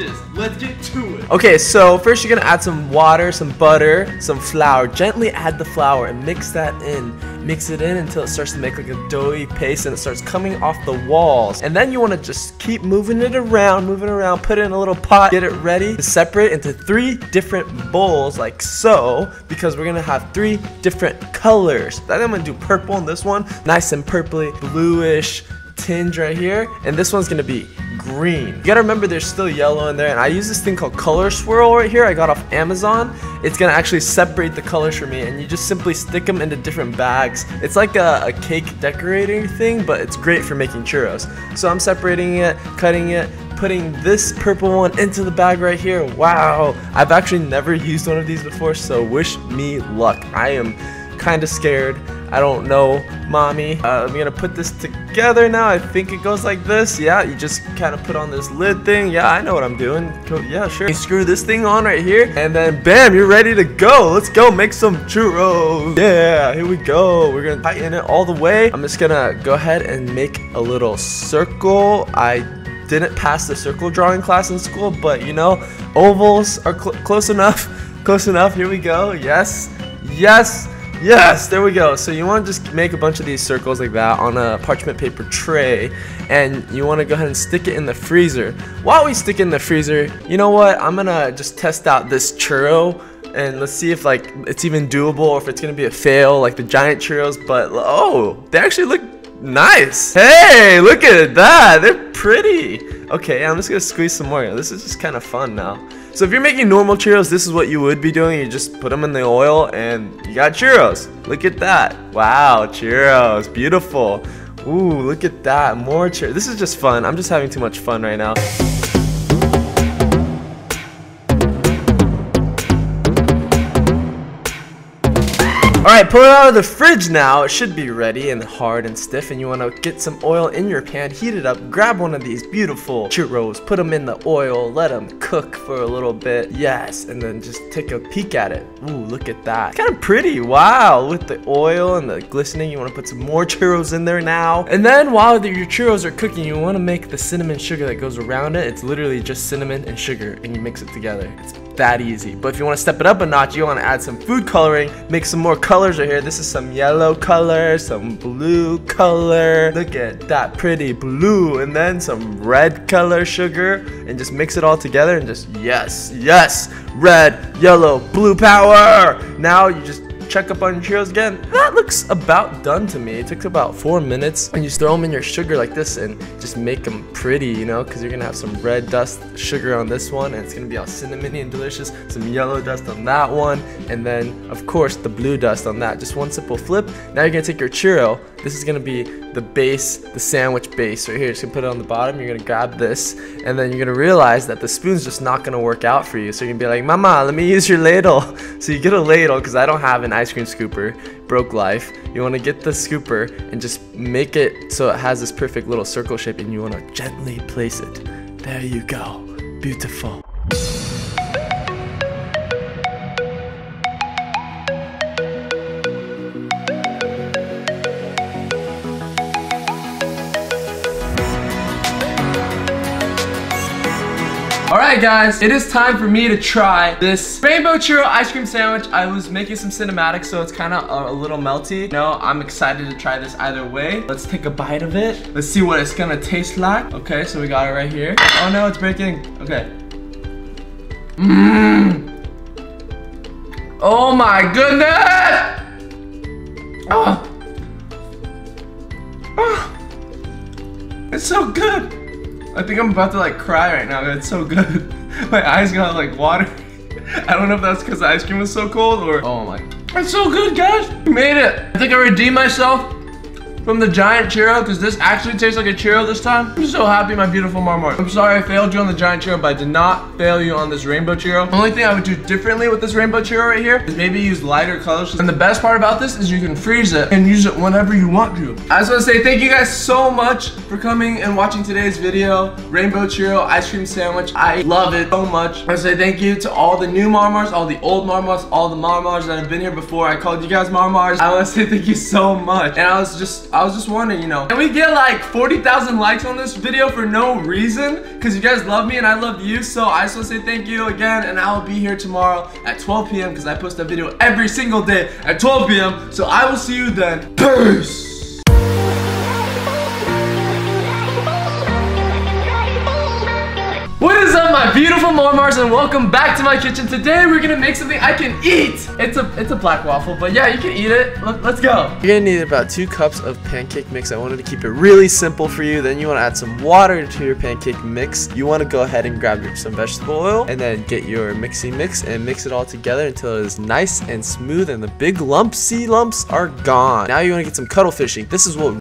delicious. Let's get to it. Okay, so first you're gonna add some water, some butter, some flour. Gently add the flour and mix that in. Mix it in until it starts to make like a doughy paste and it starts coming off the walls. And then you wanna just keep moving it around, moving around, put it in a little pot, get it ready to separate into three different bowls like so, because we're gonna have three different colors. Then I'm gonna do purple in this one, nice and purpley, bluish, tinge right here and this one's gonna be green. You gotta remember there's still yellow in there and I use this thing called color swirl right here. I got off Amazon. It's gonna actually separate the colors for me and you just simply stick them into different bags. It's like a, a cake decorating thing but it's great for making churros. So I'm separating it cutting it putting this purple one into the bag right here. Wow. I've actually never used one of these before so wish me luck. I am kind of scared I don't know, mommy. Uh, I'm gonna put this together now. I think it goes like this. Yeah, you just kind of put on this lid thing. Yeah, I know what I'm doing. Yeah, sure. You screw this thing on right here, and then bam, you're ready to go. Let's go make some churros. Yeah, here we go. We're gonna tighten it all the way. I'm just gonna go ahead and make a little circle. I didn't pass the circle drawing class in school, but you know, ovals are cl close enough. Close enough. Here we go. Yes. Yes. Yes, there we go. So you want to just make a bunch of these circles like that on a parchment paper tray and you want to go ahead and stick it in the freezer. While we stick it in the freezer, you know what? I'm going to just test out this churro and let's see if like it's even doable or if it's going to be a fail like the giant churros, but oh, they actually look nice. Hey, look at that. They're pretty. Okay, I'm just to squeeze some more. This is just kind of fun now. So if you're making normal churros, this is what you would be doing. You just put them in the oil and you got churros. Look at that. Wow, churros. Beautiful. Ooh, look at that. More churros. This is just fun. I'm just having too much fun right now. Alright, pull it out of the fridge now. It should be ready and hard and stiff and you want to get some oil in your pan, heat it up, grab one of these beautiful churros, put them in the oil, let them cook for a little bit. Yes, and then just take a peek at it. Ooh, look at that. Kind of pretty, wow. With the oil and the glistening, you want to put some more churros in there now. And then while your churros are cooking, you want to make the cinnamon sugar that goes around it. It's literally just cinnamon and sugar and you mix it together. It's that easy. But if you want to step it up a notch, you want to add some food coloring, make some more colors right here. This is some yellow color, some blue color. Look at that pretty blue. And then some red color sugar. And just mix it all together and just, yes, yes, red, yellow, blue power. Now you just check up on your churros again. That looks about done to me. It took about four minutes. And you just throw them in your sugar like this and just make them pretty, you know, because you're going to have some red dust sugar on this one. And it's going to be all cinnamony and delicious. Some yellow dust on that one. And then, of course, the blue dust on that. Just one simple flip. Now you're going to take your churro. This is going to be the base, the sandwich base right here. Just gonna put it on the bottom. You're gonna grab this, and then you're gonna realize that the spoon's just not gonna work out for you. So you're gonna be like, Mama, let me use your ladle. So you get a ladle, because I don't have an ice cream scooper, broke life. You wanna get the scooper and just make it so it has this perfect little circle shape, and you wanna gently place it. There you go. Beautiful. Alright guys, it is time for me to try this rainbow churro ice cream sandwich. I was making some cinematics so it's kind of a, uh, a, little melty. No, I'm excited to try this either way. Let's take a bite of it. Let's see what it's gonna taste like. Okay, so we got it right here. Oh no, it's breaking. Okay. Mmm. Oh my goodness! Oh. oh. It's so good. I think I'm about to like cry right now. It's so good. my eyes got like water. I don't know if that's because the ice cream was so cold or... Oh my... It's so good, guys. We made it. I think I redeemed myself from the giant churro because this actually tastes like a churro this time. I'm so happy, my beautiful Marmar. I'm sorry I failed you on the giant churro, but I did not fail you on this rainbow churro. The only thing I would do differently with this rainbow churro right here is maybe use lighter colors. And the best part about this is you can freeze it and use it whenever you want to. I just want to say thank you guys so much for coming and watching today's video. Rainbow churro ice cream sandwich. I love it so much. I want to say thank you to all the new Marmars, all the old Marmars, all the Marmars that have been here before. I called you guys Marmars. I want to say thank you so much. And I was just I was just wondering, you know, can we get like 40,000 likes on this video for no reason? Because you guys love me and I love you. So I just want to say thank you again, and I will be here tomorrow at 12 p.m. because I post a video every single day at 12 p.m. So I will see you then. Peace. My beautiful Marmars, and welcome back to my kitchen. Today, we're gonna make something I can eat. It's a it's a black waffle, but yeah, you can eat it. Let, let's go. You're gonna need about two cups of pancake mix. I wanted to keep it really simple for you. Then you wanna add some water to your pancake mix. You wanna go ahead and grab your, some vegetable oil, and then get your mixing mix and mix it all together until it is nice and smooth, and the big lumpsy lumps are gone. Now you wanna get some cuttlefish ink. This is what